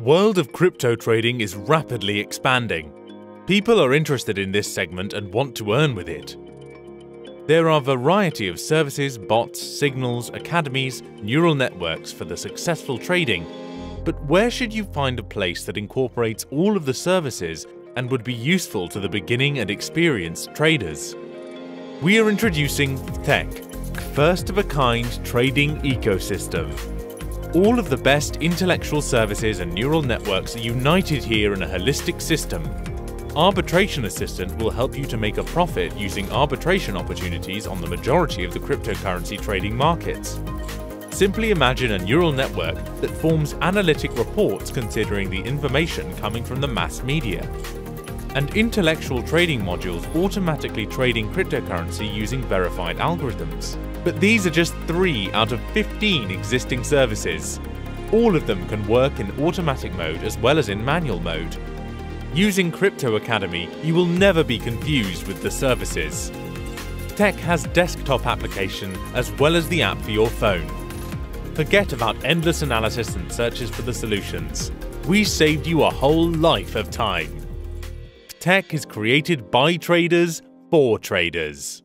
world of crypto trading is rapidly expanding. People are interested in this segment and want to earn with it. There are a variety of services, bots, signals, academies, neural networks for the successful trading, but where should you find a place that incorporates all of the services and would be useful to the beginning and experienced traders? We are introducing FTEC, first of a kind trading ecosystem. All of the best intellectual services and neural networks are united here in a holistic system. Arbitration Assistant will help you to make a profit using arbitration opportunities on the majority of the cryptocurrency trading markets. Simply imagine a neural network that forms analytic reports considering the information coming from the mass media. And intellectual trading modules automatically trading cryptocurrency using verified algorithms. But these are just 3 out of 15 existing services. All of them can work in automatic mode as well as in manual mode. Using Crypto Academy, you will never be confused with the services. FTEC has desktop application as well as the app for your phone. Forget about endless analysis and searches for the solutions. We saved you a whole life of time. FTEC is created by traders for traders.